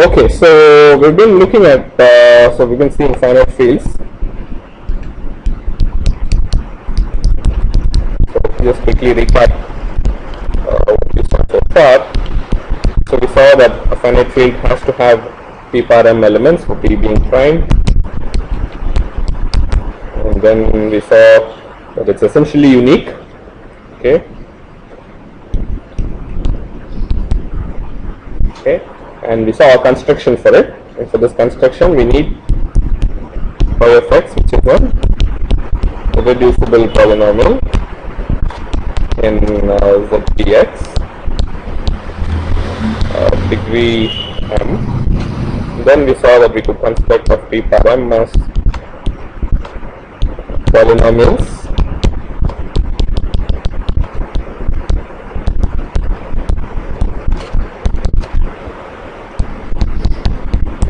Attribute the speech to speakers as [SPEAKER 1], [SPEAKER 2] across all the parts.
[SPEAKER 1] Okay, so we've been looking at, uh, so we've been seeing finite fields. So just quickly recap uh, what we saw so far. So we saw that a finite field has to have p power m elements for p being prime. And then we saw that it's essentially unique. Okay. Okay. And we saw a construction for it. And for this construction we need phi of x which is one irreducible polynomial in uh, zpx uh, degree m. Then we saw that we could construct of p power m as polynomials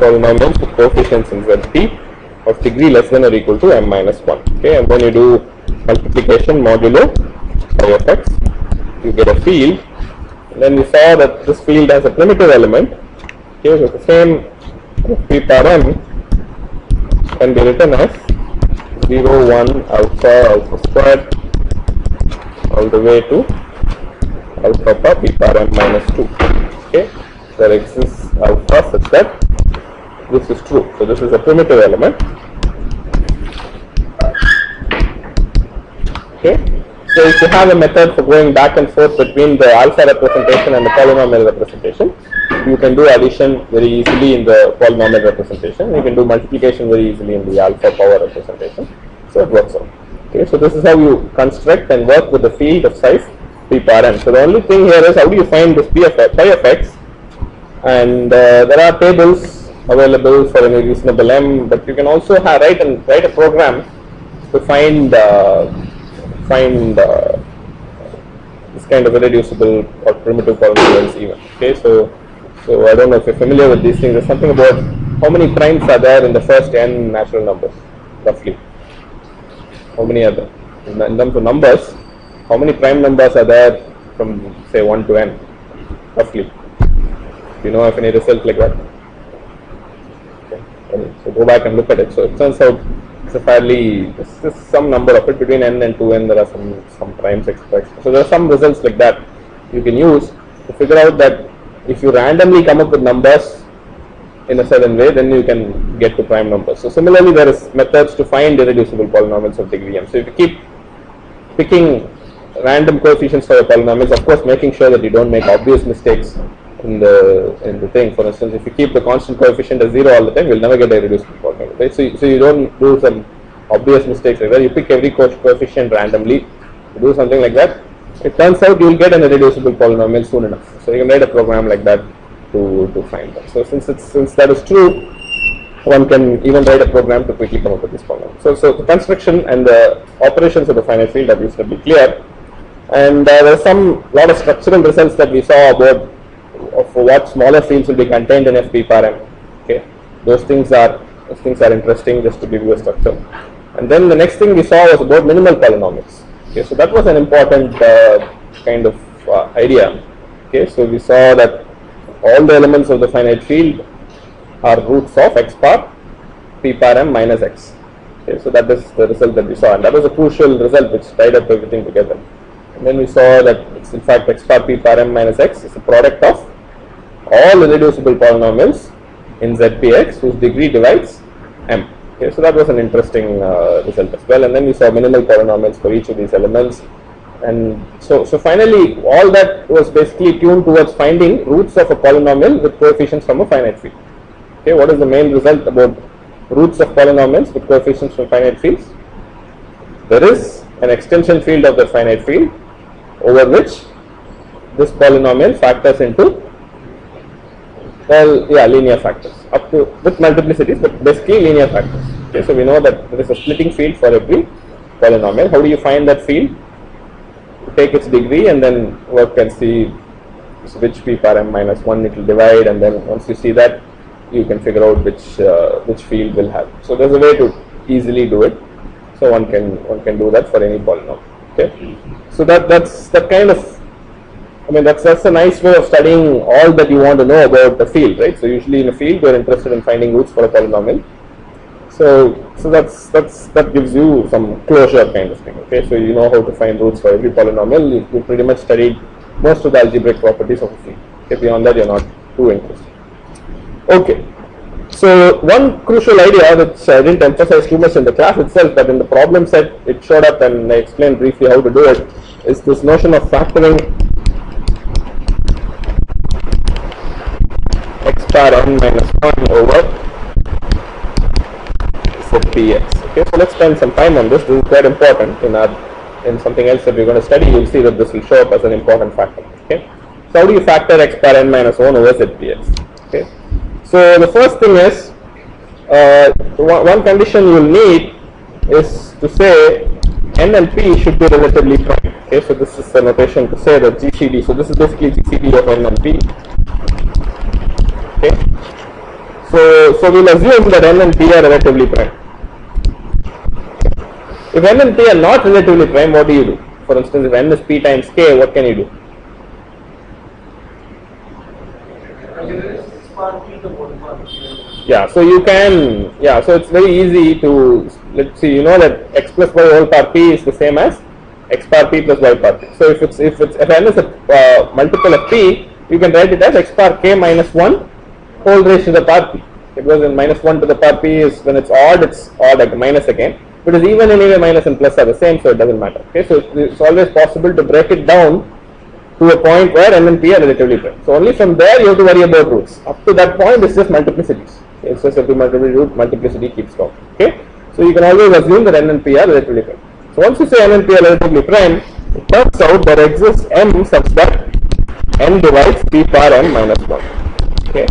[SPEAKER 1] polynomials with coefficients in Zp of degree less than or equal to m minus 1. Okay, and when you do multiplication modulo phi of x, you get a field. And then we saw that this field has a primitive element. Okay, so the same p power m can be written as 0, 1, alpha, alpha squared all the way to alpha p power m minus 2. Okay, there exists alpha such that this is true. So this is a primitive element. Okay. So if you have a method for going back and forth between the alpha representation and the polynomial representation, you can do addition very easily in the polynomial representation. You can do multiplication very easily in the alpha power representation. So it works out. Okay. So this is how you construct and work with the field of size p power n. So the only thing here is how do you find this p of phi of x, and uh, there are tables available for any reasonable m, but you can also write and write a program to find uh, find uh, this kind of irreducible or primitive polynomials even. Okay, so so I don't know if you're familiar with these things. There's something about how many primes are there in the first n natural numbers, roughly. How many are there? In, in terms of numbers, how many prime numbers are there from say 1 to n, roughly? Do you know of any result like that? So go back and look at it. So it turns out it's a fairly it's just some number of it between n and 2n. There are some some primes expressed. So there are some results like that you can use to figure out that if you randomly come up with numbers in a certain way, then you can get to prime numbers. So similarly, there is methods to find irreducible polynomials of degree m. So if you keep picking random coefficients for your polynomials, of course, making sure that you don't make obvious mistakes in the in the thing. For instance, if you keep the constant coefficient as zero all the time, you'll never get a reducible polynomial. Right? So, so you don't do some obvious mistakes like that. You pick every co coefficient randomly. You do something like that. It turns out you'll get an irreducible polynomial soon enough. So you can write a program like that to to find that. So since it's since that is true, one can even write a program to quickly come up with this polynomial. So so the construction and the operations of the finite field are reasonably clear. And uh, there are some lot of structural results that we saw about of what smaller fields will be contained in FP power m. Okay, those things are those things are interesting just to give you a structure. And then the next thing we saw was about minimal polynomials. Okay, so that was an important uh, kind of uh, idea. Okay, so we saw that all the elements of the finite field are roots of x bar p power m minus x. Okay, so that is the result that we saw, and that was a crucial result which tied up everything together. And then we saw that it's in fact x bar p power m minus x is a product of all irreducible polynomials in ZPX whose degree divides m. Okay, so that was an interesting uh, result as well. And then we saw minimal polynomials for each of these elements. And so, so finally, all that was basically tuned towards finding roots of a polynomial with coefficients from a finite field. Okay, what is the main result about roots of polynomials with coefficients from finite fields? There is an extension field of the finite field over which this polynomial factors into well, yeah, linear factors up to with multiplicities, but basically linear factors. Okay, so we know that there is a splitting field for every polynomial. How do you find that field? Take its degree and then work and see which p m minus one it will divide, and then once you see that, you can figure out which uh, which field will have. So there's a way to easily do it. So one can one can do that for any polynomial. Okay, so that that's that kind of I mean, that's, that's a nice way of studying all that you want to know about the field, right? So usually in a field, you're interested in finding roots for a polynomial. So, so that's, that's, that gives you some closure kind of thing, okay? So you know how to find roots for every polynomial. You, you pretty much studied most of the algebraic properties of a field. Okay, beyond that, you're not too interested. Okay. So one crucial idea which I didn't emphasize too much in the class itself, but in the problem set it showed up and I explained briefly how to do it, is this notion of factoring bar n minus 1 over zpx. Okay, so let's spend some time on this. This is quite important in our in something else that we're going to study. You'll see that this will show up as an important factor. Okay, so how do you factor x bar n minus 1 over zpx? Okay, so the first thing is uh, one, one condition you'll need is to say n and p should be relatively prime. Okay, so this is the notation to say that GCD. So this is basically GCD of n and p. Okay. So, so we'll assume that n and p are relatively prime. If n and p are not relatively prime, what do you do? For instance, if n is p times k, what can you do? Yeah, so you can, yeah, so it's very easy to, let's see, you know that x plus y whole power p is the same as x power p plus y power p. So if it's, if it's, if n is a uh, multiple of p, you can write it as x power k minus 1 whole raised to the power p. It Because in minus 1 to the power p is when it's odd, it's odd like minus again. But it's even anyway, minus and plus are the same, so it doesn't matter. Okay, so it's always possible to break it down to a point where n and p are relatively prime. So only from there you have to worry about roots. Up to that point, it's just multiplicities. It's just every multiplicity root, multiplicity keeps going. Okay, so you can always assume that n and p are relatively prime. So once you say n and p are relatively prime, it turns out there exists m such that n divides p power n minus 1. Okay,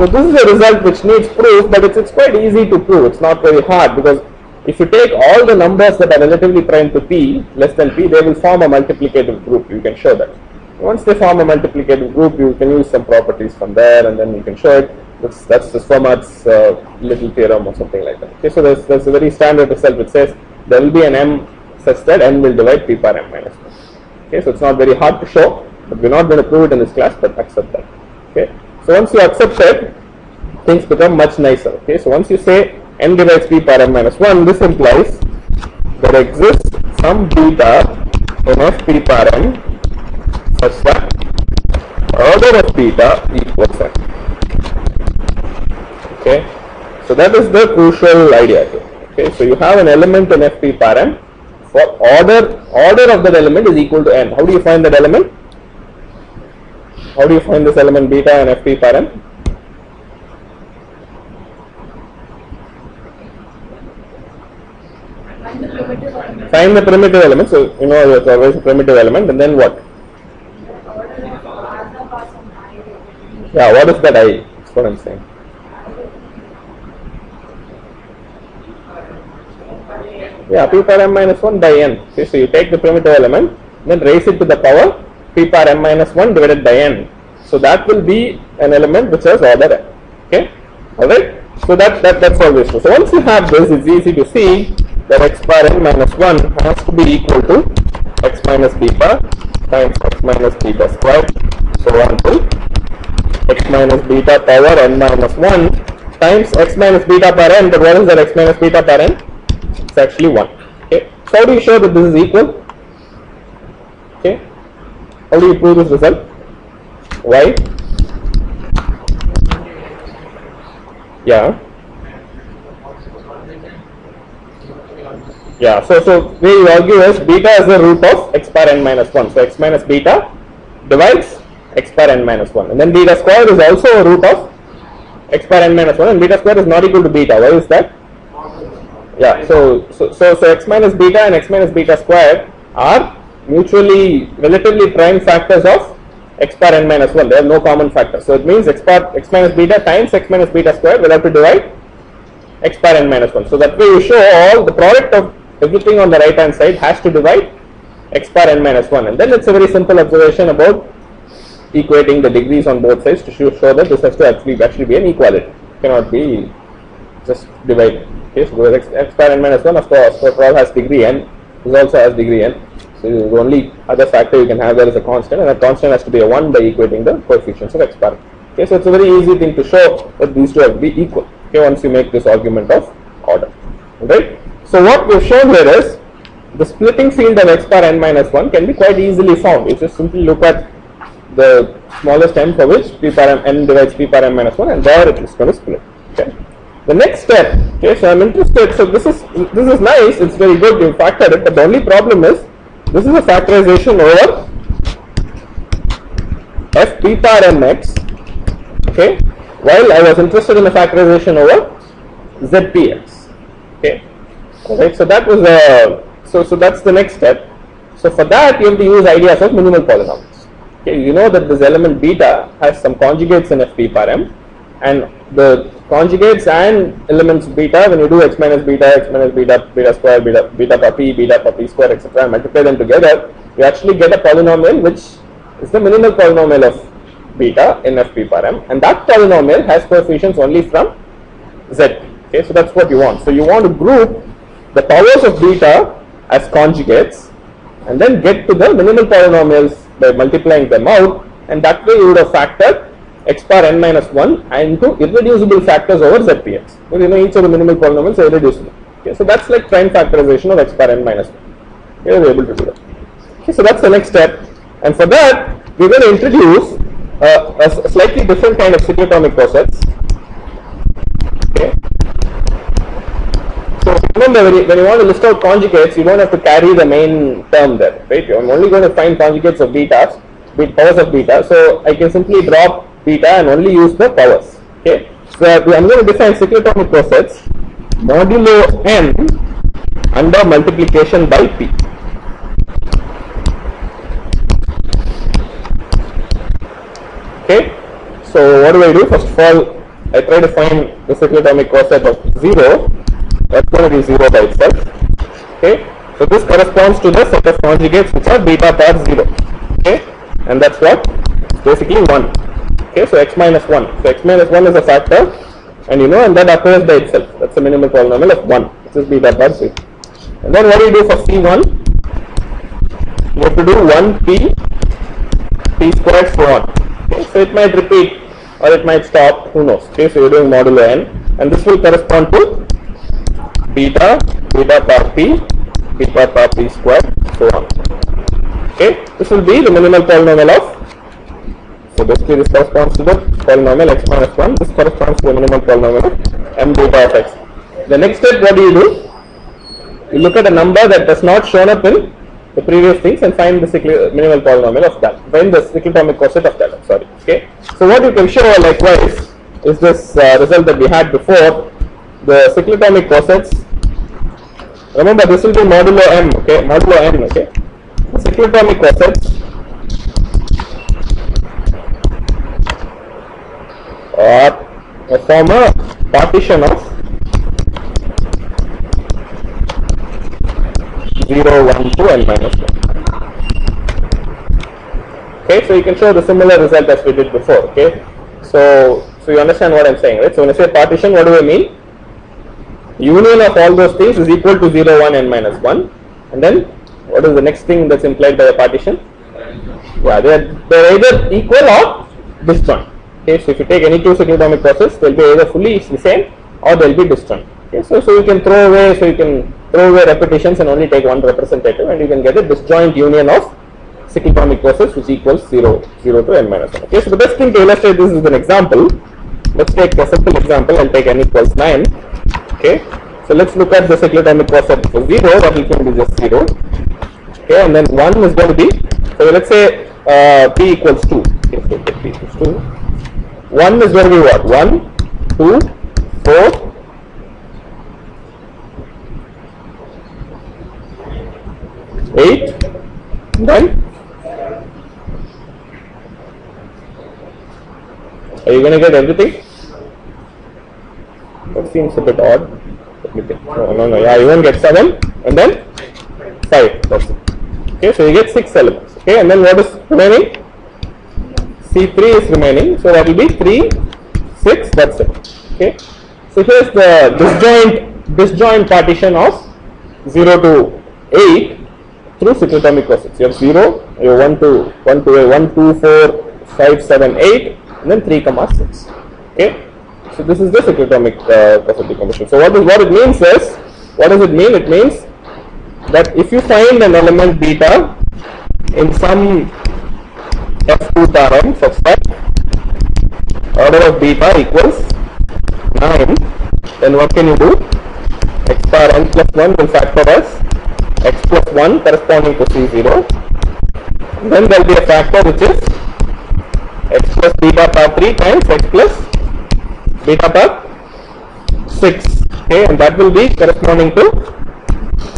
[SPEAKER 1] so this is a result which needs proof, but it's, it's quite easy to prove. It's not very hard because if you take all the numbers that are relatively prime to p less than p, they will form a multiplicative group. You can show that. Once they form a multiplicative group, you can use some properties from there, and then you can show it. That's that's the Fermat's uh, little theorem or something like that. Okay, so there's there's a very standard result which says there will be an m such that n will divide p power m minus 1. Okay, so it's not very hard to show, but we're not going to prove it in this class, but accept that. Okay, once you accept that, things become much nicer. Okay, so once you say n divides p power m minus 1, this implies there exists some beta n of p power m such that order of beta equals n. Okay, so that is the crucial idea here. Okay, so you have an element in fp power m. For order, order of that element is equal to n. How do you find that element? How do you find this element beta and fp power m? Find the primitive element. So you know there's always a primitive element, and then what? Yeah, what is that I? That's what I'm saying. Yeah, p power m minus 1 by n. Okay, so you take the primitive element, then raise it to the power p power m minus 1 divided by n. So that will be an element which has order n. Okay, alright. So that, that that's always true. So once you have this, it's easy to see that x bar n minus 1 has to be equal to x minus beta times x minus beta squared so on to x minus beta power n minus 1 times x minus beta power n. But what is that x minus beta power n? It's actually 1. Okay. So how do you show that this is equal? Okay. How do you prove this result? Why? Yeah. Yeah, so so you argue is beta is the root of x bar n minus 1. So x minus beta divides x bar n minus 1. And then beta square is also a root of x bar n minus 1 and beta square is not equal to beta. Why is that? Yeah, so so so, so x minus beta and x minus beta square are mutually relatively prime factors of x bar n minus 1. They have no common factor. So it means x bar x minus beta times x minus beta square will have to divide x bar n minus 1. So that way you show all the product of everything on the right hand side has to divide x bar n minus 1 and then it's a very simple observation about equating the degrees on both sides to show, that this has to actually actually be an equality. It cannot be just divided. Okay, so x, x bar n minus 1 of course for all has degree n, this also has degree n. So the only other factor you can have there is a constant, and that constant has to be a 1 by equating the coefficients of x bar. Okay, so it's a very easy thing to show that these two have to be equal. Okay, once you make this argument of order, right? So what we've shown here is the splitting field of x bar n minus 1 can be quite easily found. You just simply look at the smallest m for which p par m n divides p par m minus 1 and there it is going to split. Okay. The next step, okay, so I'm interested, so this is this is nice, it's very good, you factored it, but the only problem is this is a factorization over f p par m x, okay, while I was interested in the factorization over z p x, okay. Alright, so that was the, so, so that's the next step. So for that you have to use ideas of minimal polynomials. Okay, you know that this element beta has some conjugates in Fp par m and the conjugates and elements beta when you do x minus beta, x minus beta, beta square, beta, beta per p, beta per p square etc. multiply them together, you actually get a polynomial which is the minimal polynomial of beta in Fp par m and that polynomial has coefficients only from z. Okay, so that's what you want. So you want to group the powers of beta as conjugates and then get to the minimal polynomials by multiplying them out and that way you would have factored x bar n minus 1 into irreducible factors over zpx. Because you know each of the minimal polynomials are irreducible. Okay, so that's like prime factorization of x bar n minus 1. Okay, we're able to do that. Okay, so that's the next step and for that we're going to introduce uh, a slightly different kind of cyclotomic cosets. Okay. So remember when you, when you want to list out conjugates, you don't have to carry the main term there, right? I'm only going to find conjugates of betas, beta, powers of beta. So I can simply drop beta and only use the powers. Okay. So I'm going to define cyclotomic cosets modulo n under multiplication by p. Okay. So what do I do? First of all, I try to find the cyclotomic coset of 0 that's going to be 0 by itself. Okay, so this corresponds to the set of conjugates which are beta par 0. Okay, and that's what? Basically 1. Okay, so x minus 1. So x minus 1 is a factor, and you know, and that occurs by itself. That's a minimal polynomial of 1, which is beta bar 0. And then what do you do for C1? You have to do 1p p squared so on. Okay, so it might repeat or it might stop, who knows. Okay, so you're doing modulo n, and this will correspond to beta, beta bar p, beta bar p square, so on. Okay, this will be the minimal polynomial of. So basically, this corresponds to the polynomial x minus 1. This corresponds to the minimal polynomial m beta of x. The next step, what do you do? You look at a number that does not shown up in the previous things and find the minimal polynomial of that. Find the cyclotomic coset of that. Sorry. Okay. So what you can show likewise is this uh, result that we had before the cyclotomic cosets remember this will be modulo m okay modulo m okay the cyclotomic cosets form a partition of 0 1 2 and minus 1 okay so you can show the similar result as we did before okay? So so you understand what i'm saying right? So when i say partition what do i mean? Union of all those things is equal to 0 1 n minus 1 and then what is the next thing that's implied by the partition? Yeah they're, they're either equal or disjoint so if you take any two cyclotomic cosets they'll be either fully the same or they'll be disjoint okay so so you can throw away so you can throw away repetitions and only take one representative and you can get a disjoint union of cyclotomic cosets which equals 0 0 to n minus 1 okay so the best thing to illustrate this is an example. Let's take a simple example. I'll take n equals 9 okay so let's look at the cyclotomic cosets for 0 that will going be just 0 okay and then 1 is going to be so let's say uh, p equals 2 okay, so p equals 2 1 is going to be what? 1 2 4 8 then are you going to get everything? That seems a bit odd. No no no. Yeah you won't get 7 and then 5 that's it. Okay so you get 6 elements. Okay and then what is remaining c3 is remaining so that will be 3 6 that's it okay so here's the disjoint disjoint partition of 0 to 8 through cyclotomic coefficients. You have 0, you have 1 to 1 to 1, 2, 4, 5, 7, 8, and then 3 comma 6. Okay. So this is the cyclotomic uh, coefficient decomposition. So what is what it means is what does it mean? It means that if you find an element beta in some f2 param such that order of beta equals 9 then what can you do? X power n plus 1 will factor as x plus 1 corresponding to c0 then there will be a factor which is x plus beta power 3 times x plus beta power 6 okay and that will be corresponding to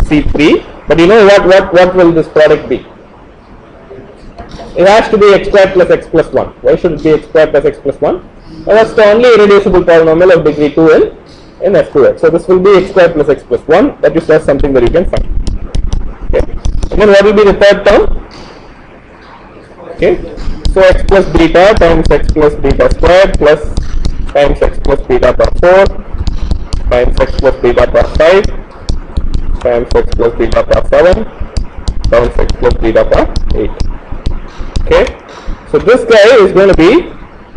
[SPEAKER 1] c3 but you know what what what will this product be it has to be x squared plus x plus 1 why should it be x squared plus x plus 1 well, that's the only irreducible polynomial of degree 2 in in f2x so this will be x squared plus x plus 1 that is just something that you can find. Okay. And then what will be the third term? Okay. So x plus beta times x plus beta squared plus times x plus beta power 4 times x plus beta power 5 times x plus beta power 7 times x plus beta power 8 okay? So this guy is going to be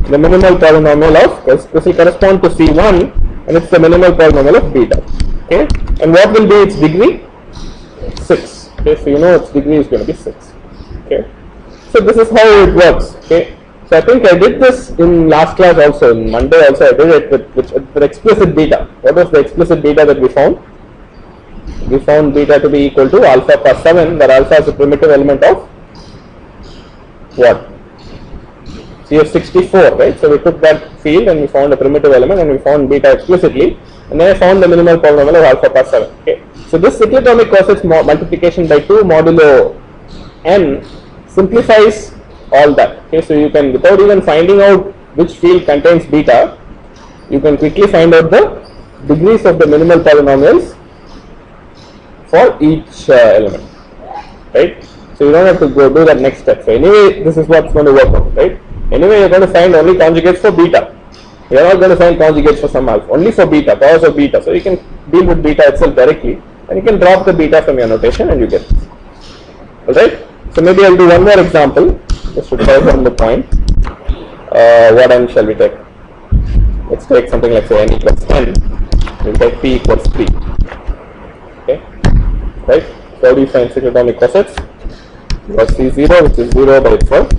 [SPEAKER 1] the minimal polynomial of this, this will correspond to c1 and it's the minimal polynomial of beta. Okay? And what will be its degree? 6 okay? So you know its degree is going to be 6 okay? So this is how it works. Okay? So I think I did this in last class also in Monday also I did it with, with, with explicit beta. What was the explicit beta that we found? We found beta to be equal to alpha plus 7 where alpha is a primitive element of what? GF64 right? So we took that field and we found a primitive element and we found beta explicitly. And then I found the minimal polynomial of alpha plus 7 okay? So this cyclotomic coefficient multiplication by 2 modulo n simplifies all that okay? So you can without even finding out which field contains beta you can quickly find out the degrees of the minimal polynomials for each uh, element right so you don't have to go do that next step so anyway this is what's going to work out right anyway you're going to find only conjugates for beta you're not going to find conjugates for some alpha only for beta powers of beta so you can deal with beta itself directly and you can drop the beta from your notation and you get this alright so maybe I'll do one more example just to try from the point. Uh, what n shall we take? Let's take something like say n equals 10. We'll take p equals 3. Okay? Right? So how do you find cyclotomic coefficients? You c0 which is 0 by itself.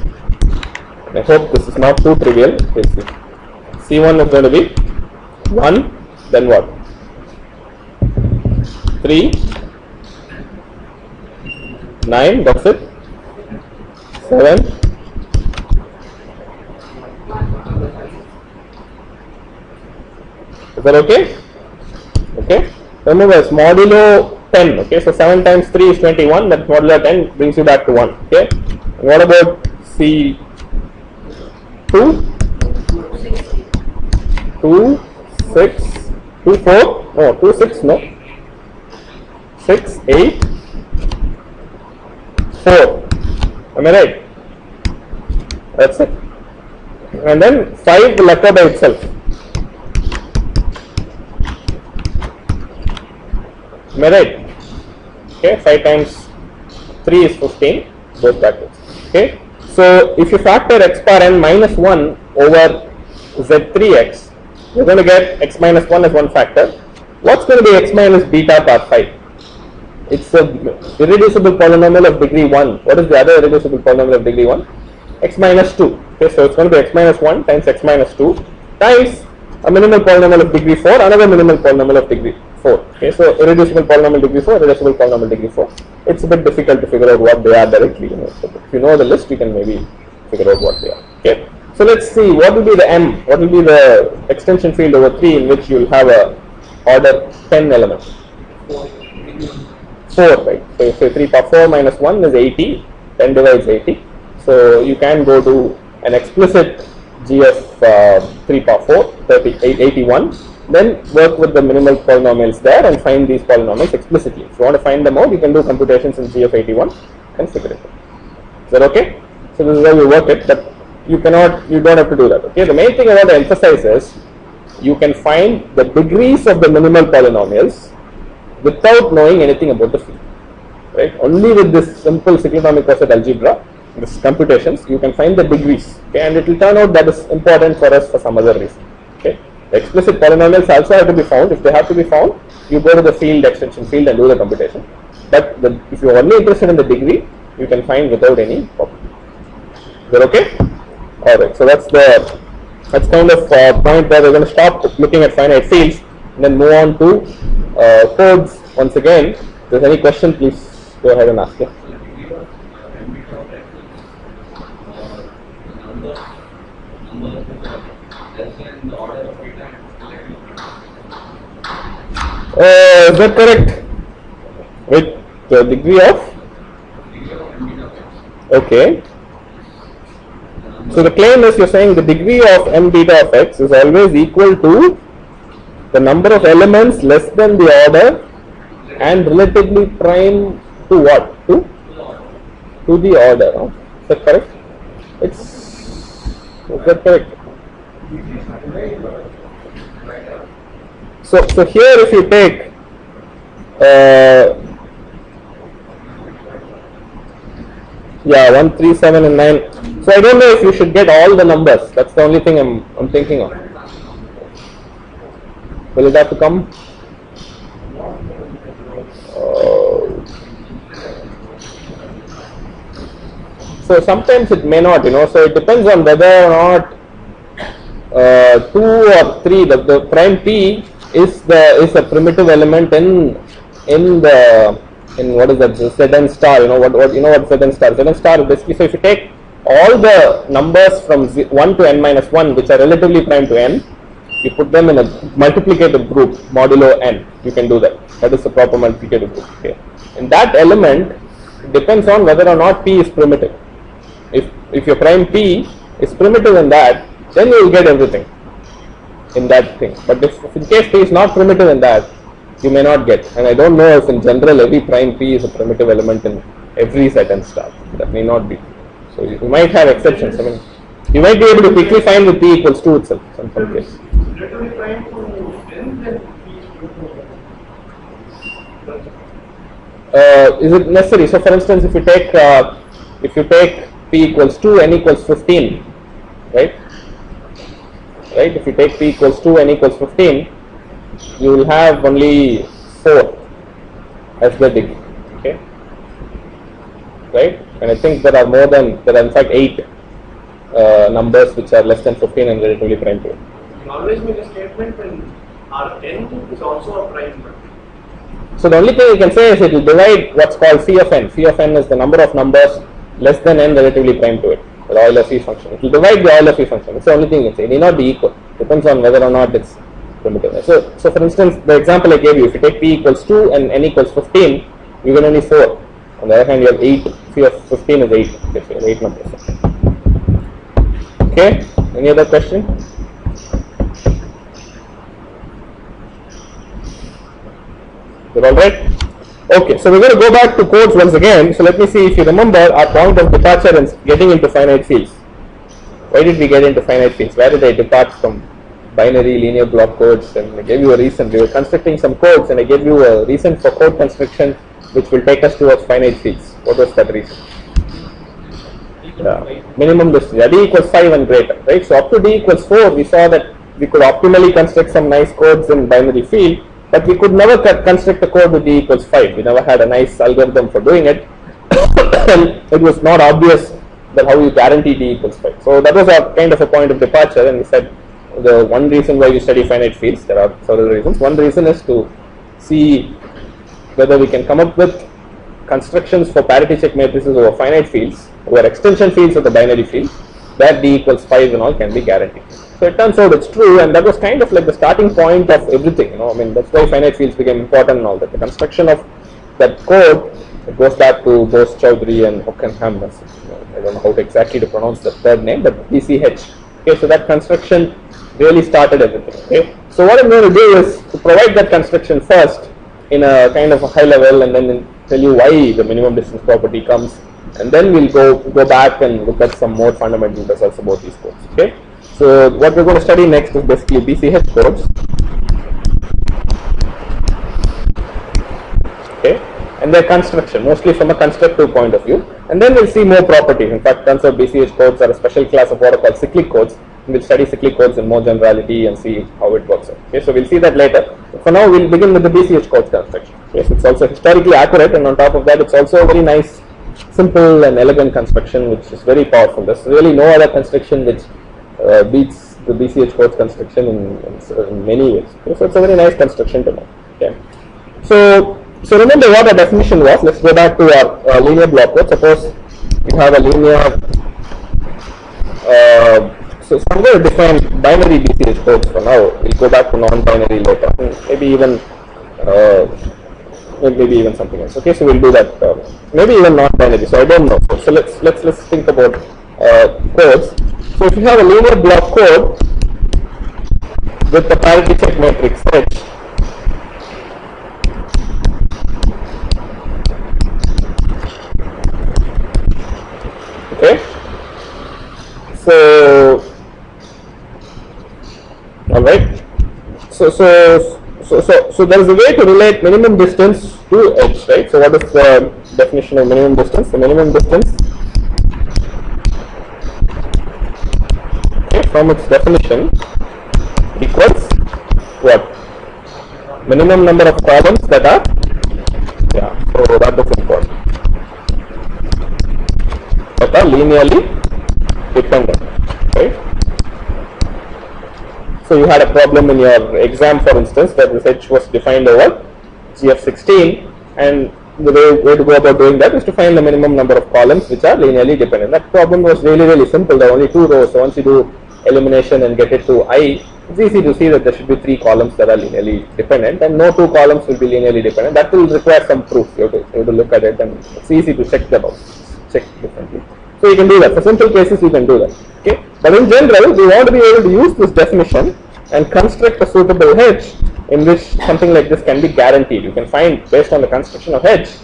[SPEAKER 1] I hope this is not too trivial. Okay, see. C1 is going to be 1, then what? 3, 9, that's it. 7 is that okay okay remember it's modulo 10 okay so 7 times 3 is 21 that modular 10 brings you back to 1 okay what about c 2 2 6 2 4 no 2 6 no 6 8 4 Am I right? That's it. And then 5 will occur by itself. Am I right? Okay, 5 times 3 is 15, both backwards. Okay, so if you factor x power n minus 1 over z3x, you're going to get x minus 1 as one factor. What's going to be x minus beta power 5? it's a irreducible polynomial of degree 1. What is the other irreducible polynomial of degree 1? x minus 2. Okay, so it's going to be x minus 1 times x minus 2 times a minimal polynomial of degree 4, another minimal polynomial of degree 4. Okay, so irreducible polynomial degree 4, irreducible polynomial degree 4. It's a bit difficult to figure out what they are directly. You know, so if you know the list, you can maybe figure out what they are. Okay, so let's see what will be the m, what will be the extension field over 3 in which you will have a order 10 element. 4 right so if 3 power 4 minus 1 is 80 10 divides 80 so you can go to an explicit g of uh, 3 power 4 30, 81 then work with the minimal polynomials there and find these polynomials explicitly if you want to find them out you can do computations in g of 81 and figure it out is that okay so this is how you work it but you cannot you don't have to do that okay the main thing I want to emphasize is you can find the degrees of the minimal polynomials without knowing anything about the field. right? Only with this simple cyclotomic coset algebra, this computations, you can find the degrees, okay? And it will turn out that is important for us for some other reason, okay? Explicit polynomials also have to be found. If they have to be found, you go to the field extension field and do the computation. But the, if you are only interested in the degree, you can find without any problem. Is that okay? All right. So that's the that's kind of uh, point where we're going to stop looking at finite fields and then move on to uh, codes once again. If there's any question, please go ahead and ask. Yeah. Uh, is that correct? With the degree of? Okay. So the claim is you're saying the degree of m beta of x is always equal to the number of elements less than the order and relatively prime to what? To? To the order. Huh? Is that correct? It's is that correct? So so here if you take uh, yeah one three seven and nine. So i don't know if you should get all the numbers. That's the only thing i'm i'm thinking of. Will it have to come? So sometimes it may not you know. So it depends on whether or not uh, 2 or 3 the, the prime p is the is a primitive element in in the in what is that the Zn star you know what, what you know what Zn star Zn star basically so if you take all the numbers from z- 1 to n minus 1 which are relatively prime to n you put them in a multiplicative group modulo n you can do that. That is the proper multiplicative group okay? In that element depends on whether or not p is primitive. If if your prime p is primitive in that then you will get everything in that thing. But if, if in case p is not primitive in that you may not get. And i don't know if in general every prime p is a primitive element in every Zn star that may not be. So you, you might have exceptions. I mean you might be able to quickly find with p equals 2 itself in some case
[SPEAKER 2] Relatively prime to n, then p is
[SPEAKER 1] uh, is it necessary? So, for instance, if you take uh, if you take p equals two, n equals fifteen, right? Right. If you take p equals two, n equals fifteen, you will have only four as the degree. Okay. Right. And I think there are more than there are in fact eight uh, numbers which are less than fifteen and relatively prime to it.
[SPEAKER 2] You always make a statement when R n is also a prime number.
[SPEAKER 1] So the only thing you can say is it will divide what's called phi of n. Phi of n is the number of numbers less than n relatively prime to it. The Euler phi function. It will divide the Euler phi function. It's the only thing. It may not be equal. Depends on whether or not it's primitive. So, so for instance, the example I gave you, if you take p equals 2 and n equals 15, you get only 4. On the other hand, you have 8. Phi of 15 is 8. Okay, so you have 8 numbers. Okay. Any other question? You're all right? Okay, so we're going to go back to codes once again. So let me see if you remember our point of departure and getting into finite fields. Why did we get into finite fields? Where did I depart from binary linear block codes? And I gave you a reason. We were constructing some codes, and I gave you a reason for code construction, which will take us towards finite fields. What was that reason? Yeah. Minimum distance. Yeah, d equals 5 and greater, right? So up to d equals 4, we saw that we could optimally construct some nice codes in binary field, but we could never co- construct a code with d equals 5. We never had a nice algorithm for doing it. it was not obvious that how you guarantee d equals 5. So that was a kind of a point of departure, and we said the one reason why we study finite fields, there are several reasons. One reason is to see whether we can come up with constructions for parity check matrices over finite fields, over extension fields of the binary field, that d equals 5 and all can be guaranteed. So it turns out it's true, and that was kind of like the starting point of everything. You know, I mean that's why finite fields became important and all that. The construction of that code it goes back to Bose Chaudhuri and Hocquenghem. I don't know how to exactly to pronounce the third name, but BCH. Okay, so that construction really started everything. Okay, so what I'm going to do is to provide that construction first in a kind of a high level, and then tell you why the minimum distance property comes, and then we'll go go back and look at some more fundamental results about these codes. Okay. So what we're going to study next is basically BCH codes. Okay, and their construction, mostly from a constructive point of view. And then we'll see more properties. In fact, tons of BCH codes are a special class of what are called cyclic codes. We'll study cyclic codes in more generality and see how it works out. Okay, so we'll see that later. For now, we'll begin with the BCH codes construction. Yes, it's also historically accurate, and on top of that, it's also a very nice, simple, and elegant construction, which is very powerful. There's really no other construction which uh, beats the BCH codes construction in, in, many ways. Okay, so it's a very nice construction to know. Okay. So, so remember what our definition was. Let's go back to our linear block code. Suppose you have a linear. Uh, so, so I'm going to define binary BCH codes for now. We'll go back to non-binary later. Hmm, Maybe even uh, maybe even something else. Okay, so we'll do that. Uh, maybe even non-binary. So I don't know. So, so let's let's let's think about Uh, codes. So if you have a linear block code with the parity check matrix H, okay. So all right. So so so so so there is a way to relate minimum distance to H, right? So what is the definition of minimum distance? The minimum distance from its definition equals what? Minimum number of columns that are yeah. So that is important. That are linearly dependent, right? So you had a problem in your exam, for instance, that this H was defined over GF16, and the way, way to go about doing that is to find the minimum number of columns which are linearly dependent. That problem was really, really simple. There are only two rows. So once you do elimination and get it to I, it's easy to see that there should be three columns that are linearly dependent, and no two columns will be linearly dependent. That will require some proof. You have to, you have to look at it, and it's easy to check that out, check differently. So you can do that. For simple cases, you can do that. Okay. But in general, we want to be able to use this definition and construct a suitable H in which something like this can be guaranteed. You can find based on the construction of H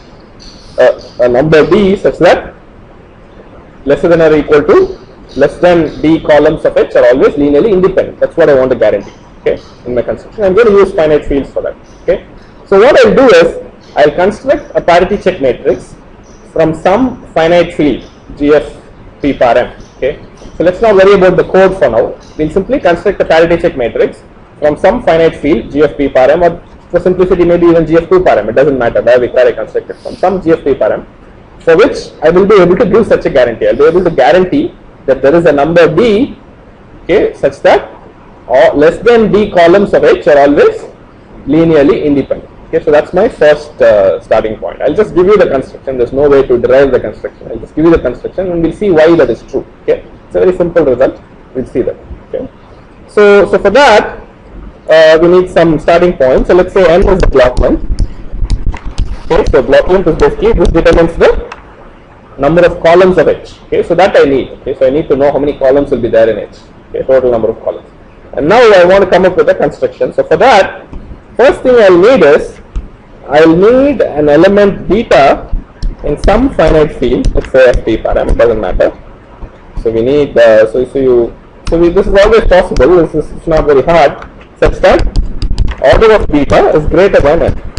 [SPEAKER 1] uh, a number b such that lesser than or equal to less than d columns of h are always linearly independent. That's what I want to guarantee. Okay, in my construction, I'm going to use finite fields for that. Okay, so what I'll do is I'll construct a parity check matrix from some finite field GF p par m. Okay, so let's not worry about the code for now. We'll simply construct a parity check matrix from some finite field GFP par m or for simplicity maybe even GF2 par m. It doesn't matter where we I construct it from some GFP par m for which I will be able to give such a guarantee. I'll be able to guarantee that there is a number d okay such that or less than d columns of h are always linearly independent. Okay, so that's my first uh, starting point. I'll just give you the construction. There's no way to derive the construction. I'll just give you the construction and we'll see why that is true. Okay, it's a very simple result. We'll see that. Okay, so so for that uh, we need some starting point. So let's say n is the block length. Okay, so block length is basically this determines the number of columns of H. Okay, so that I need. Okay, so I need to know how many columns will be there in H. Okay, total number of columns. And now I want to come up with a construction. So for that, first thing I'll need is I'll need an element beta in some finite field. Let's say parameter doesn't matter. So we need uh, so so you so we, this is always possible. This is not very hard. Such that order of beta is greater than n.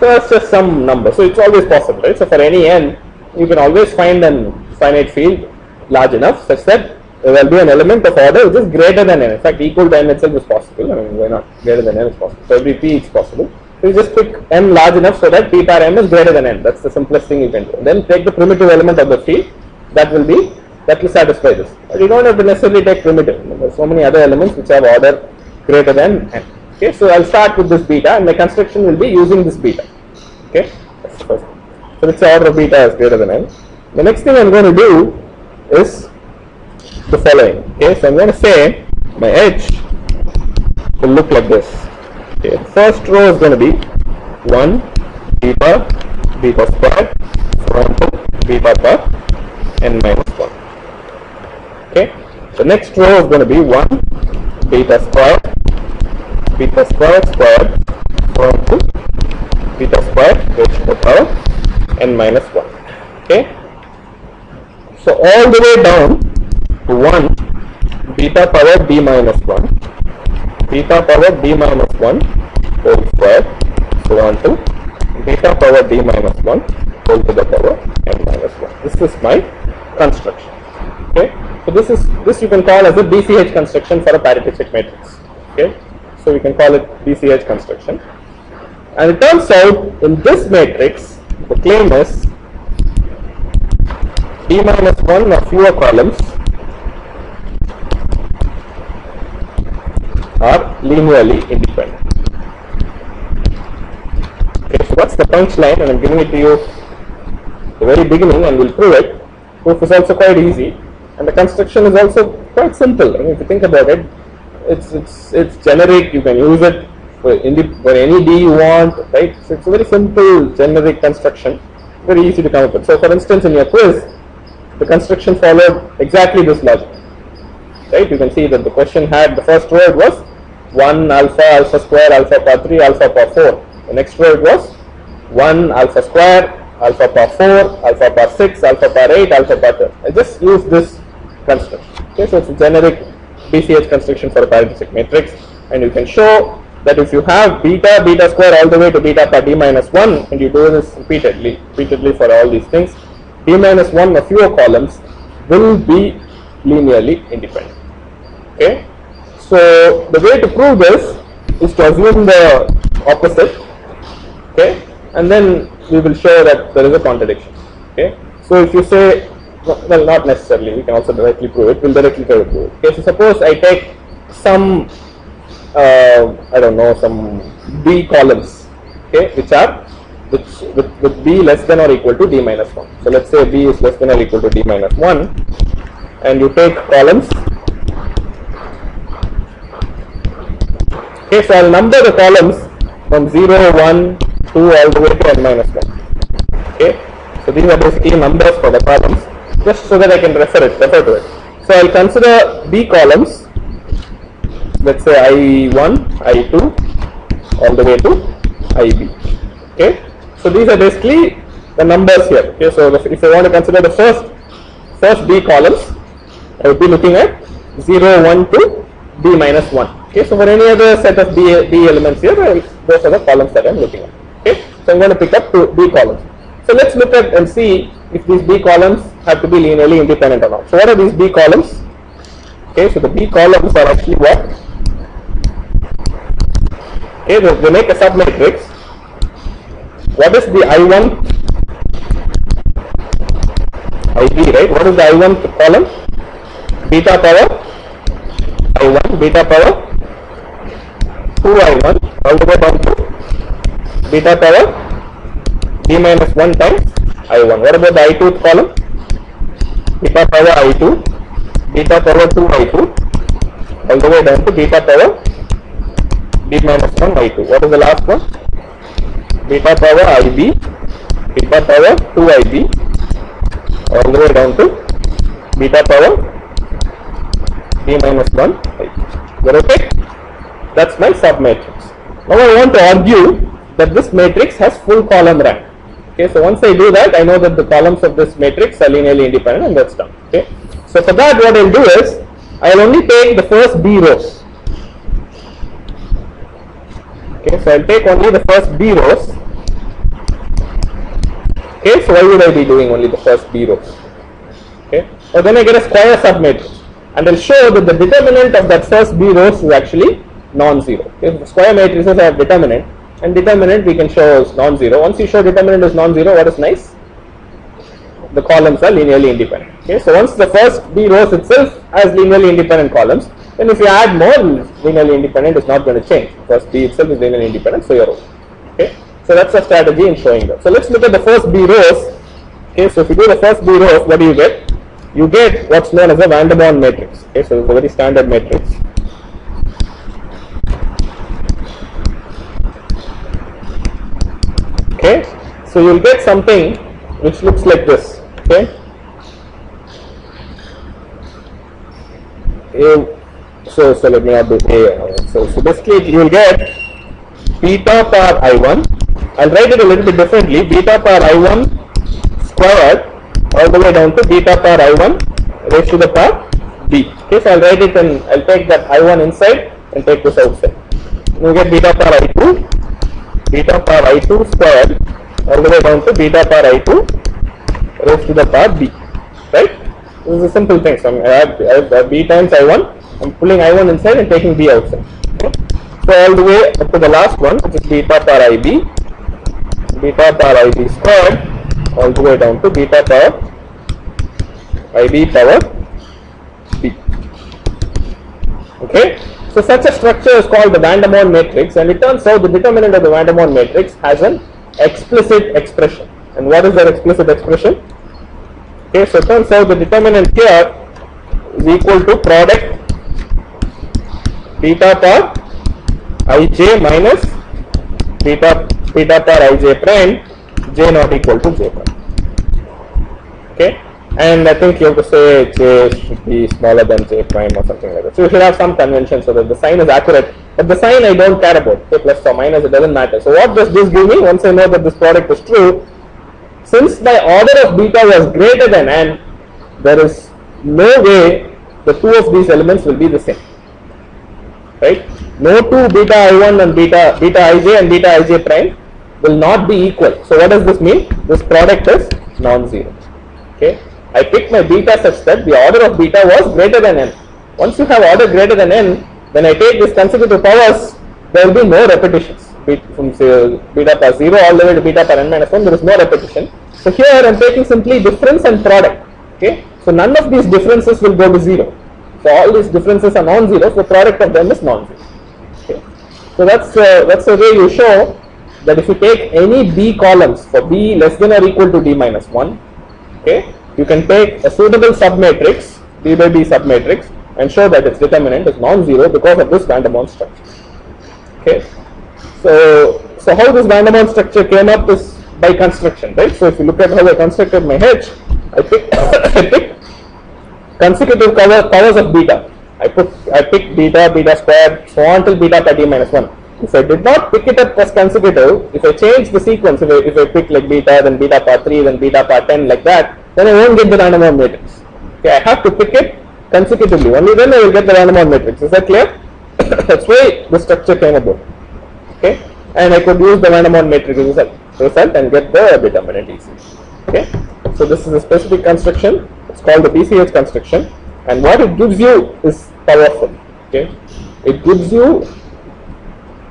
[SPEAKER 1] So that's just some number. So it's always possible, right? So for any n, you can always find an finite field large enough such that there will be an element of order which is greater than n. In fact, equal to n itself is possible. I mean, why not? Greater than n is possible. So every p is possible. So you just pick n large enough so that p par m is greater than n. That's the simplest thing you can do. Then take the primitive element of the field. That will be that will satisfy this. But you don't have to necessarily take primitive. There are so many other elements which have order greater than n. Okay, so I'll start with this beta, and my construction will be using this beta. Okay, first. So let's say order of beta is greater than n. The next thing I'm going to do is the following. Okay, so I'm going to say my h will look like this. Okay, first row is going to be 1 beta beta squared from beta per n minus 1. Okay, the next row is going to be 1 beta squared beta squared squared from to beta squared raised to the power n minus 1. Okay, so all the way down to 1 beta power b minus 1 beta power b minus 1 whole square So on to beta power b minus 1 whole to the power n minus 1. This is my construction. Okay. So this is this you can call as a BCH construction for a parity check matrix. Okay. So we can call it BCH construction. And it turns out in this matrix, the claim is d minus 1 or fewer columns are linearly independent. Okay, so what's the punchline, and I'm giving it to you the very beginning, and we'll prove it. Proof is also quite easy, and the construction is also quite simple. I mean, if you think about it, it's it's it's generic. You can use it for, any for any d you want, right? So it's a very simple generic construction, very easy to come up with. So, for instance, in your quiz, the construction followed exactly this logic right? You can see that the question had the first word was 1 alpha alpha square alpha power 3 alpha power 4. The next word was 1 alpha square alpha power 4 alpha power 6 alpha power 8 alpha power 10. I just use this construction. Okay, so it's a generic BCH construction for a parametric matrix. And you can show that if you have beta beta square all the way to beta power d minus 1 and you do this repeatedly repeatedly for all these things d minus 1 or fewer columns will be linearly independent. Okay? So the way to prove this is to assume the opposite. Okay? And then we will show that there is a contradiction. Okay? So if you say well not necessarily. We can also directly prove it. We'll directly try to prove it. Okay so suppose i take some uh, i don't know some b columns okay which are which with, with b less than or equal to d minus 1 so let's say b is less than or equal to d minus 1 and you take columns. Okay, so I'll number the columns from 0, 1, 2 all the way to n minus 1. Okay, so these are basically numbers for the columns just so that I can refer it, refer to it. So I'll consider B columns, let's say I1, I2 all the way to IB. Okay, so these are basically the numbers here. Okay, so if I want to consider the first first B columns, I would be looking at 0, 1 to B minus 1. Okay, so for any other set of B, B elements here, those are the columns that I'm looking at. Okay, so I'm going to pick up two B columns. So let's look at and see if these B columns have to be linearly independent or not. So what are these B columns? Okay, so the B columns are actually what? Okay, they, make a submatrix. What is the I1? IB, right? What is the I1 column? Beta power I1, beta power 2I1 all the way down to beta power d minus 1 times I1. What about the I2 column? Beta power I2, beta power 2I2 all the way down to beta power b minus 1 I2. What is the last one? Beta power IB, beta power 2IB all the way down to beta power b minus 1 IB. Is okay? That's my submatrix. Now I want to argue that this matrix has full column rank. Okay, so once I do that, I know that the columns of this matrix are linearly independent and that's done. Okay, so for that what I'll do is, I'll only take the first B rows. Okay, so I'll take only the first B rows. Okay, so why would I be doing only the first B rows? Okay, so then I get a square submatrix and I'll show that the determinant of that first B rows is actually non-zero. The square matrices have determinant and determinant we can show is non-zero. Once you show determinant is non-zero, what is nice? The columns are linearly independent. Okay, so once the first B rows itself has linearly independent columns, then if you add more, linearly independent is not going to change. because B itself is linearly independent, so you're okay. So that's a strategy in showing that. So let's look at the first B rows. Okay, so if you do the first B rows, what do you get? You get what's known as a Vandermonde matrix. Okay, so it's a very standard matrix. Okay? So you'll get something which looks like this okay? So so let me do a so so basically you will get beta power i1 i'll write it a little bit differently. Beta power i1 squared all the way down to beta power i1 raised to the power b. Okay so i'll write it and i'll take that i1 inside and take this outside. You get beta power i2 beta power i2 squared all the way down to beta power i2 raised to the power b. Right? This is a simple thing. So I have, I have b times i1. I'm pulling i1 inside and taking b outside. Okay? So all the way up to the last one, which is beta power ib, beta power ib squared, all the way down to beta power ib power b. Okay, so such a structure is called the Vandermonde matrix, and it turns out the determinant of the Vandermonde matrix has an explicit expression. And what is that explicit expression? Okay, so it turns out the determinant here is equal to product beta power ij minus beta beta power ij prime j not equal to j prime. Okay, and I think you have to say j uh, should be smaller than j prime or something like that. So you should have some convention so that the sign is accurate. But the sign I don't care about. Okay, plus or minus it doesn't matter. So what does this give me? Once I know that this product is true, since my order of beta was greater than n, there is no way the two of these elements will be the same. Right? No two beta i1 and beta beta ij and beta ij prime will not be equal. So what does this mean? This product is non-zero. Okay. I picked my beta such that the order of beta was greater than n. Once you have order greater than n, when I take these consecutive powers, there will be no repetitions. From say, beta power 0 all the way to beta power n minus 1, there is no repetition. So here I am taking simply difference and product. Okay. So none of these differences will go to 0. So all these differences are non-zero, so product of them is non-zero. Okay. So that's uh, that's the way you show that if you take any b columns for b less than or equal to d minus 1, okay, you can take a suitable submatrix, b by b submatrix, and show that its determinant is non-zero because of this Van der structure. Okay, so so how this Van der structure came up is by construction, right? So if you look at how I constructed my H, I I picked consecutive cover, powers of beta. I put I picked beta, beta squared, so on till beta per d minus 1. If I did not pick it up as consecutive, if I change the sequence, if I, if I pick like beta, then beta per 3, then beta per 10 like that, then I won't get the random matrix. Okay, I have to pick it consecutively. Only then I will get the random matrix. Is that clear? That's why the structure came about. Okay, and I could use the random matrix result, result and get the determinant easily. Okay, so this is a specific construction. It's called the BCH construction, and what it gives you is powerful. Okay, it gives you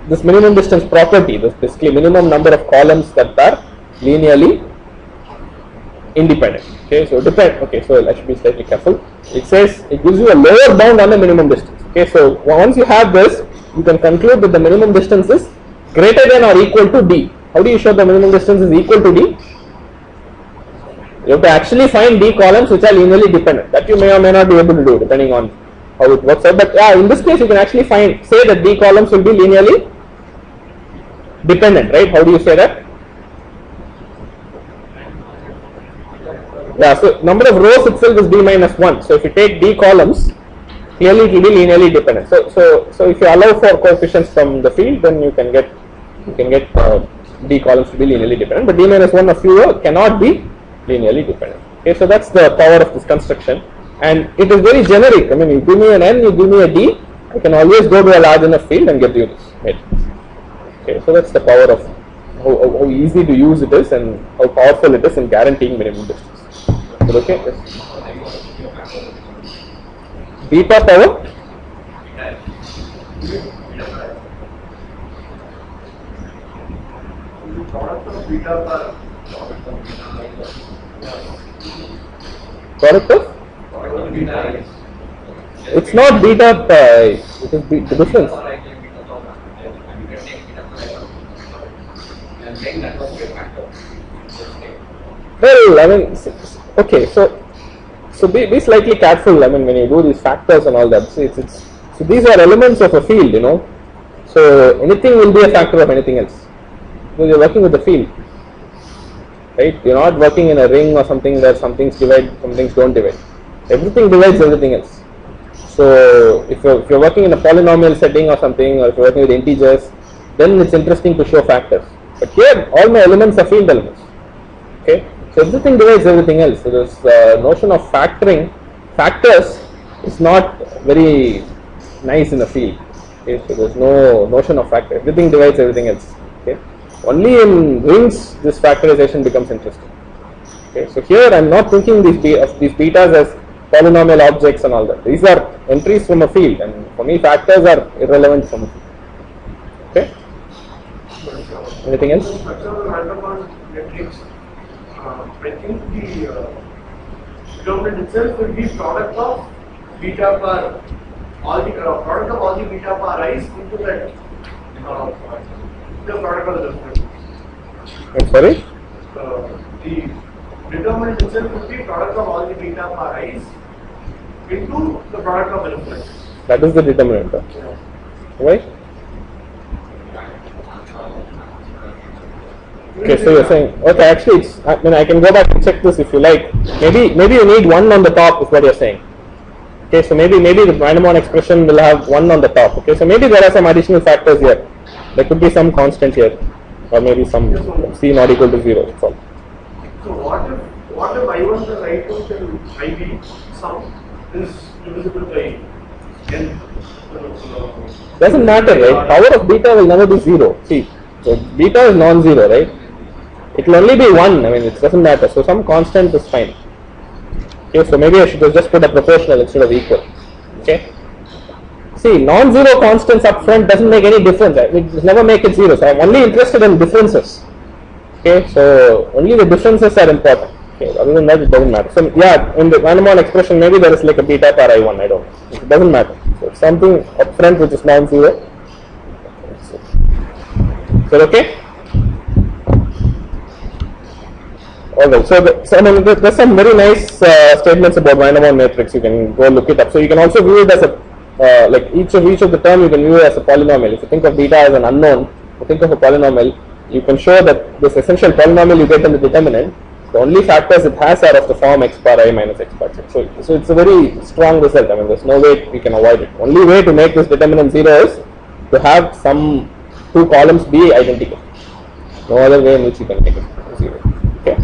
[SPEAKER 1] this minimum distance property, this basically minimum number of columns that are linearly independent. Okay, so depend. Okay, so I should be slightly careful. It says it gives you a lower bound on the minimum distance. Okay, so once you have this, you can conclude that the minimum distance is greater than or equal to d. How do you show the minimum distance is equal to d? You have to actually find d columns which are linearly dependent. That you may or may not be able to do depending on how it works out. But yeah, in this case, you can actually find say that d columns will be linearly dependent, right? How do you say that? Yeah, so number of rows itself is d minus 1. So if you take d columns, clearly it will be linearly dependent. So so so if you allow for coefficients from the field, then you can get you can get uh, d columns to be linearly dependent. But d minus 1 or fewer cannot be linearly dependent. Okay, so that's the power of this construction, and it is very generic. I mean, you give me an n, you give me a d, I can always go to a large enough field and get you this matrix. Okay, so that's the power of how, how, easy to use it is and how powerful it is in guaranteeing minimum distance. Is it okay? Yes. Beta power
[SPEAKER 2] product of
[SPEAKER 1] it's not beta pi, it is the difference. Well, I mean, okay, so so be, be slightly careful. I mean, when you do these factors and all that, see, it's, it's so these are elements of a field, you know. So anything will be a factor of anything else. Because you're working with the field, right? You're not working in a ring or something where some things divide, some things don't divide. Everything divides everything else. So if you're, if you're working in a polynomial setting or something, or if you're working with integers, then it's interesting to show factors. But here, all my elements are field elements. Okay, so everything divides everything else. So this uh, notion of factoring factors is not very nice in a field. Okay, so there's no notion of factor. Everything divides everything else. Okay, Only in rings this factorization becomes interesting. Okay, so here I'm not thinking these be- of these betas as polynomial objects and all that. These are entries from a field, and for me factors are irrelevant from a field. Okay. Anything else?
[SPEAKER 2] Uh, I think the determinant itself will be product of beta bar, all the product of all the beta bar i's into that, uh, the product of the.
[SPEAKER 1] I'm sorry.
[SPEAKER 2] Uh, the determinant itself will be product of all the beta bar i's into the product of the.
[SPEAKER 1] That is the determinant. huh? Why? Okay, so you're saying okay. Actually, it's. I mean, I can go back and check this if you like. Maybe, maybe you need one on the top. Is what you're saying. Okay, so maybe maybe the Riemann expression will have one on the top. Okay, so maybe there are some additional factors here. There could be some constant here, or maybe some c not equal to zero. All.
[SPEAKER 2] So what if what if I one plus I two and I b sum is divisible by n?
[SPEAKER 1] Doesn't matter, right? Power of beta will never be zero. See, so beta is non-zero, right? It will only be one. I mean, it doesn't matter. So some constant is fine. Okay, so maybe I should just put a proportional instead of equal. Okay. See, non-zero constants up front doesn't make any difference. I never make it zero. So I'm only interested in differences. Okay, so only the differences are important. Okay, other than that, it doesn't matter. So yeah, in the Riemann expression, maybe there is like a beta per i1. I don't. know. It doesn't matter. So something up front which is non-zero. That okay? Alright, so, the, so I mean, there- there's some very nice uh, statements about Riemann matrix. You can go look it up. So you can also view it as a uh, like each of each of the term you can view it as a polynomial. If you think of beta as an unknown, you think of a polynomial. You can show that this essential polynomial you get in the determinant. The only factors it has are of the form x bar i minus x bar x. So, so it's a very strong result. I mean, there's no way we can avoid it. Only way to make this determinant zero is to have some two columns be identical. No other way in which you can make it zero. Okay.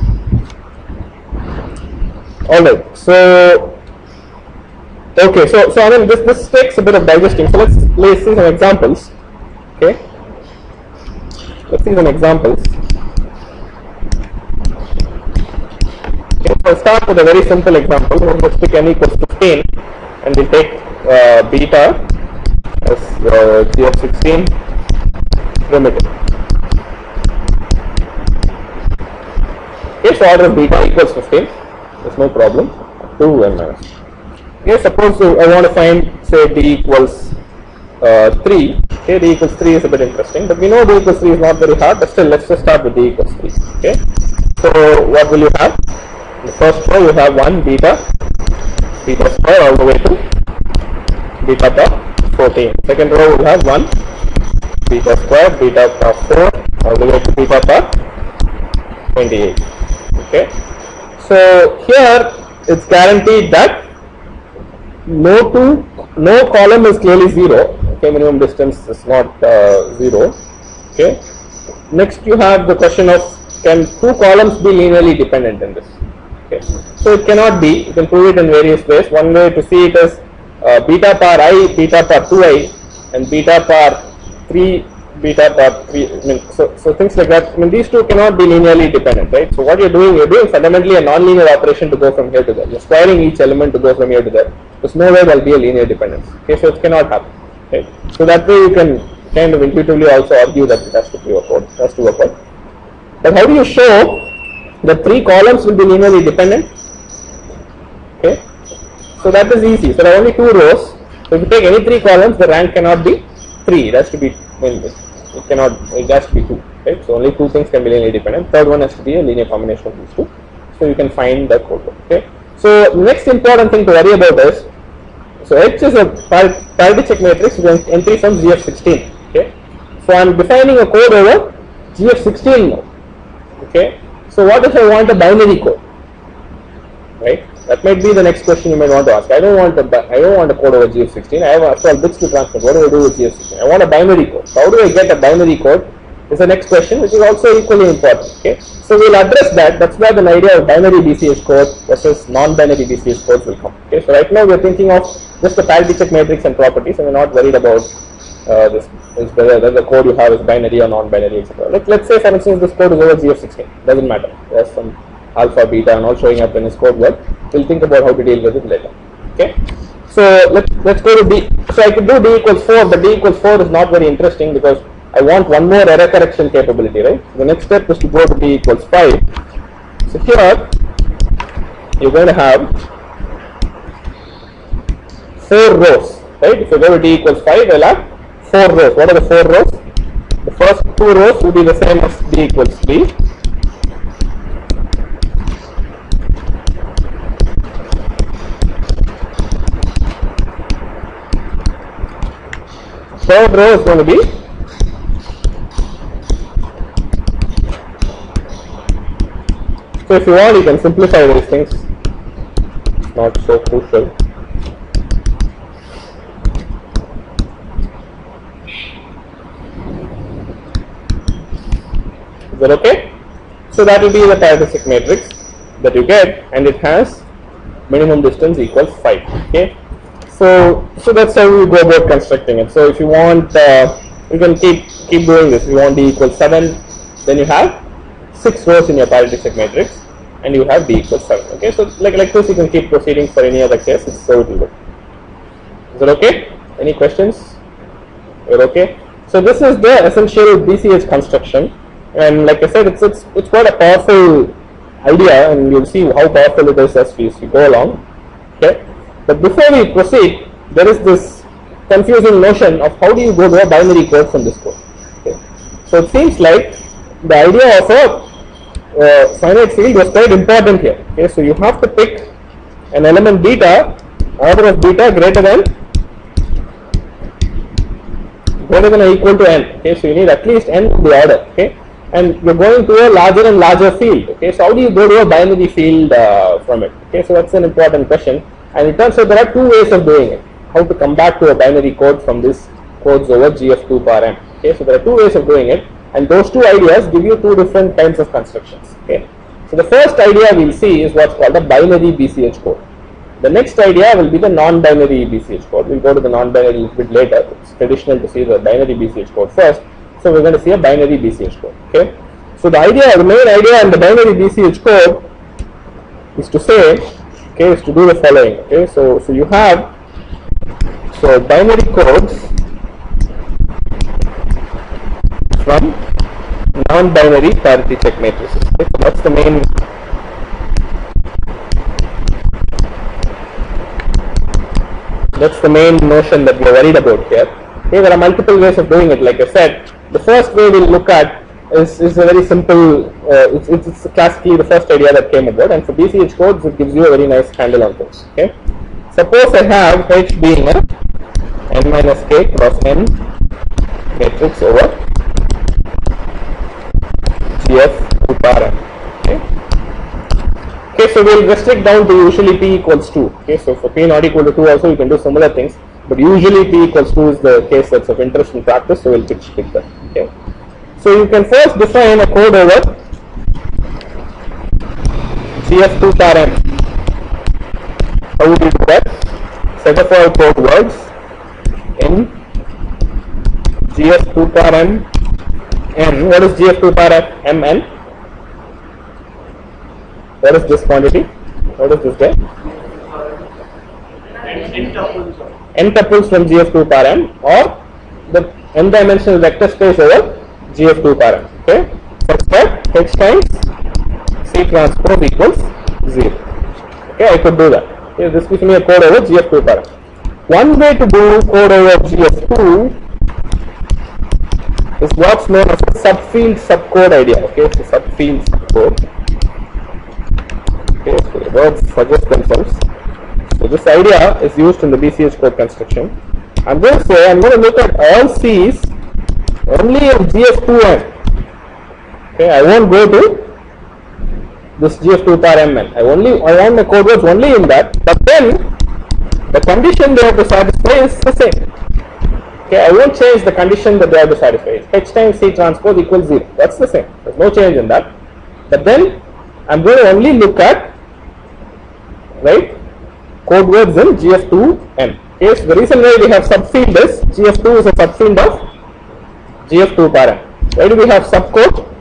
[SPEAKER 1] All right. So, okay. So, so I mean, this this takes a bit of digesting. So let's let's see some examples. Okay. Let's see some examples. Okay, so I'll start with a very simple example. Just pick n equals 15 and we'll take uh, beta as uh, GF16 primitive. Okay, order of beta equals 15. There's no problem. 2 n minus. Okay, suppose uh, I want to find say d equals uh, 3. Okay, d equals 3 is a bit interesting, but we know d equals 3 is not very hard, but still let's just start with d equals 3. Okay, so what will you have? The first row you have 1 beta, beta square all the way to beta top 14. Second row will have 1 beta square, beta top 4 all the way to beta top 28. Okay, so here it's guaranteed that no two no column is clearly zero. Okay minimum distance is not uh, zero. Okay. Next you have the question of can two columns be linearly dependent in this? Okay. So it cannot be. You can prove it in various ways. One way to see it is uh, beta par i beta par 2i and beta par 3 beta 3 I mean, so, so things like that I mean these two cannot be linearly dependent right? So what you're doing you're doing fundamentally a non-linear operation to go from here to there. You're squaring each element to go from here to there. There's no way there'll be a linear dependence. Okay so it cannot happen okay so that way you can kind of intuitively also argue that it has to be work out it has to work out. But how do you show that three columns will be linearly dependent? Okay so that is easy. So there are only two rows. So if you take any three columns the rank cannot be three. It has to be mean, it cannot it has to be two right? So only two things can be linearly dependent. Third one has to be a linear combination of these two. So you can find the code word, okay? So next important thing to worry about is so H is a parity check matrix with entry from GF16 okay? So I'm defining a code over GF16 now okay? So what if I want a binary code right that might be the next question you might want to ask. I don't want a I don't want a code over GF16 I have after all bits to transmit what do I do with GF16 I want a binary code. So how do I get a binary code? Is the next question which is also equally important okay? So we'll address that. That's where the idea of binary BCH code versus non-binary BCH codes will come okay? So right now we're thinking of just the parity check matrix and properties and we're not worried about uh, this is whether, whether the code you have is binary or non-binary, etc. Like, let's say, for instance, this code is over GF16. Doesn't matter. There's some alpha, beta, and all showing up in his code work. We'll think about how to deal with it later. Okay. So let's let's go to D. So I could do D equals four, but D equals four is not very interesting because I want one more error correction capability, right? So the next step is to go to D equals five. So here you're going to have four rows, right? If you go to D equals 5, I'll have four rows. What are the four rows? The first two rows will be the same as D equals 3. Third row is going to be So if you want, you can simplify these things. Not so crucial. Is that okay? So that will be the characteristic matrix that you get, and it has minimum distance equals five. Okay. So so that's how we go about constructing it. So if you want, uh, you can keep keep doing this. If you want d equals seven, then you have six rows in your characteristic matrix, and you have d equals seven. Okay. So like like this, you can keep proceeding for any other case. It's so it will work. Is that okay? Any questions? You're okay. So this is the essential BCH construction, and like I said, it's it's it's quite a powerful idea, and you'll see how powerful it is as we go along. Okay, but before we proceed, there is this confusing notion of how do you go to a binary code from this code. Okay, so it seems like the idea of a uh, finite field was quite important here. Okay, so you have to pick an element beta, order of beta greater than greater than or equal to n. Okay, so you need at least n in the order. Okay, and you're going to a larger and larger field. Okay, so how do you go to a binary field uh, from it? Okay, so that's an important question. And it turns out there are two ways of doing it. How to come back to a binary code from this codes over GF2 power m. Okay, so there are two ways of doing it, and those two ideas give you two different kinds of constructions. Okay, so the first idea we'll see is what's called a binary BCH code. The next idea will be the non-binary BCH code. We'll go to the non-binary a little bit later. It's traditional to see the binary BCH code first. So we're going to see a binary BCH code. Okay. So the idea, the main idea in the binary BCH code is to say, okay, is to do the following. Okay. So so you have so binary codes from non-binary parity check matrices. Okay. So that's the main That's the main notion that we are worried about here. Okay, there are multiple ways of doing it. Like I said, the first way we'll look at is, is a very simple. Uh, it's, it's, classically the first idea that came about, and for BCH codes, it gives you a very nice handle on things. Okay, suppose I have H being a n minus k cross n matrix over GF to power n. Okay. Okay, so we'll restrict down to usually p equals 2. Okay, so for p not equal to 2 also you can do similar things, but usually p equals 2 is the case that's of interest in practice, so we'll pick, pick that. Okay. So you can first define a code over GF2 power m. How would you do that? Set of all code words in GF2 power m n. What is GF2 power m n? What is this quantity? What is this guy?
[SPEAKER 2] N tuples
[SPEAKER 1] n tuples from GF2 power m or the n dimensional vector space over GF2 power. Okay, such that h times C transpose equals 0. Okay, I could do that. Okay, this gives me a code over GF2 power. One way to do code over GF2 is what's known as subfield subcode idea. Okay, so subfield subcode. Okay, so the words suggest themselves. So this idea is used in the BCH code construction. To say I'm going to look at all C's only in GF2M. Okay, I won't go to this GF2 power MN. I only I want my code words only in that, but then the condition they have to satisfy is the same. Okay, I won't change the condition that they have to satisfy. H times C transpose equals 0. That's the same. There's no change in that. But then I'm going to only look at right code words in GF2 n. Okay, so the reason why we have subfield is GF2 is a subfield of GF2 parent. Why do we have subcode?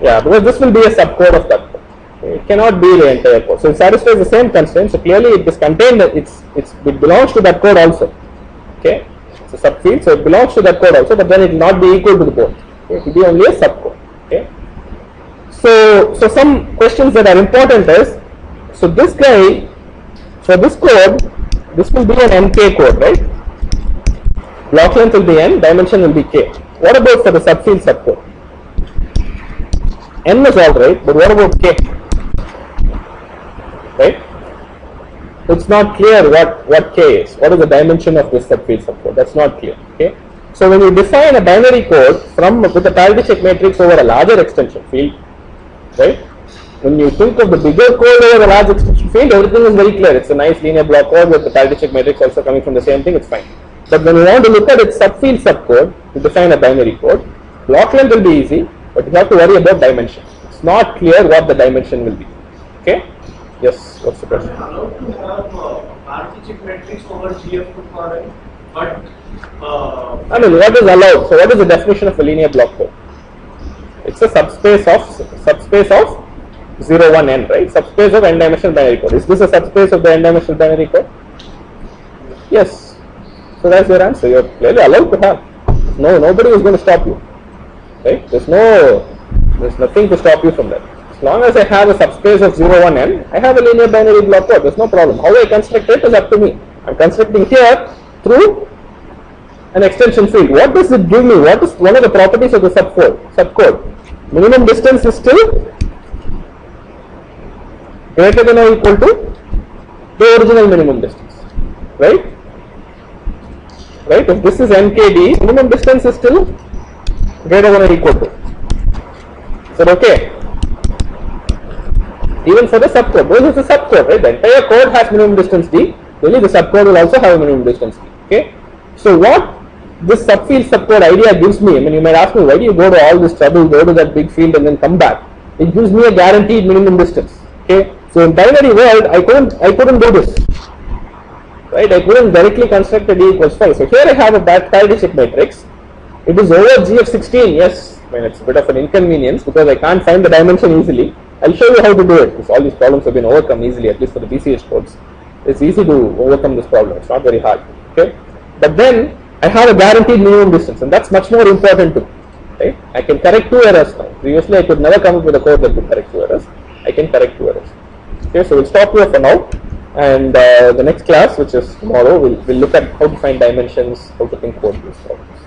[SPEAKER 1] Yeah, because this will be a subcode of that code. It cannot be the entire code. So it satisfies the same constraint. So clearly it is contained, it's, it's, it belongs to that code also. Okay, it's a subfield, so it belongs to that code also, but then it will not be equal to the code. Okay, it will be only a subcode. Okay. So, so some questions that are important is, so this guy, for this code, this will be an NK code, right? Block length will be n, dimension will be k. What about for the subfield subcode? n is alright, but what about k? Right? It's not clear what, what k is. What is the dimension of this subfield subcode? That's not clear. Okay. So when you define a binary code from with a parity check matrix over a larger extension field, right? When you think of the bigger code over a large extension field, everything is very clear. It's a nice linear block code with the parity check matrix also coming from the same thing, it's fine. But when you want to look at its subfield subcode to define a binary code, block length will be easy, but you have to worry about dimension. It's not clear what the dimension will be. Okay? Yes, what's the question?
[SPEAKER 2] allowed to have uh, parity check matrix over GF2 for but uh,
[SPEAKER 1] I mean, what is allowed? So, what is the definition of a linear block code? It's a subspace of subspace of 0, 1, n, right? Subspace of n-dimensional binary code. Is this a subspace of the n-dimensional binary code? Yes. So that's your answer. You're clearly allowed to have. No, nobody is going to stop you. Right? There's no, there's nothing to stop you from that. As long as I have a subspace of 0, 1, n, I have a linear binary block code. There's no problem. How I construct it is up to me. I'm constructing here through an extension field. What does it give me? What is one of the properties of the subcode? Subcode. Minimum distance is still greater than or equal to the original minimum distance. Right? Right? If this is NKD, minimum distance is still greater than or equal to. Is that okay? Even for the subcode, because it's a subcode, right? The entire code has minimum distance d. Really, the subcode will also have a minimum distance d. Okay. So what this subfield subcode idea gives me, I mean, you might ask me, why do you go to all this trouble, go to that big field and then come back? It gives me a guaranteed minimum distance. Okay. So in binary world, I couldn't, I couldn't do this. Right. I couldn't directly construct a d equals 5. So here I have a check matrix. It is over GF16. Yes. I mean, it's a bit of an inconvenience because I can't find the dimension easily. I'll show you how to do it. Because all these problems have been overcome easily, at least for the BCH codes. It's easy to overcome this problem. It's not very hard. Okay. But then I have a guaranteed minimum distance, and that's much more important too. Right? I can correct two errors now. Previously, I could never come up with a code that could correct two errors. I can correct two errors. Okay, so we'll stop here for now. And uh, the next class, which is tomorrow, we'll, we'll look at how to find dimensions, how to think about these problems.